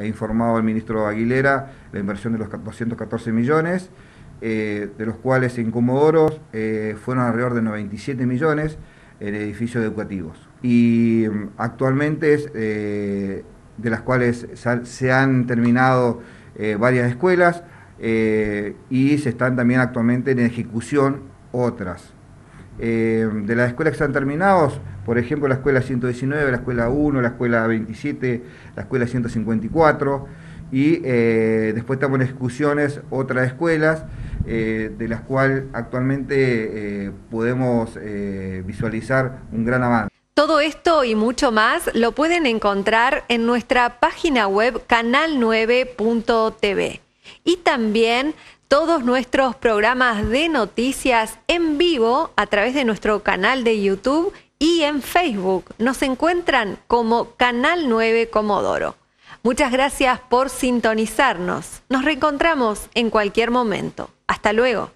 ha informado el ministro Aguilera la inversión de los 214 millones, de los cuales en Comodoros fueron alrededor de 97 millones en edificios educativos. Y mm, actualmente de las cuales se han terminado varias escuelas, eh, y se están también actualmente en ejecución otras. Eh, de las escuelas que están terminados, por ejemplo, la escuela 119, la escuela 1, la escuela 27, la escuela 154, y eh, después estamos en ejecuciones otras escuelas, de las cuales actualmente podemos visualizar un gran avance. Todo esto y mucho más lo pueden encontrar en nuestra página web canal9.tv y también todos nuestros programas de noticias en vivo a través de nuestro canal de YouTube y en Facebook. Nos encuentran como Canal 9 Comodoro. Muchas gracias por sintonizarnos. Nos reencontramos en cualquier momento. Hasta luego.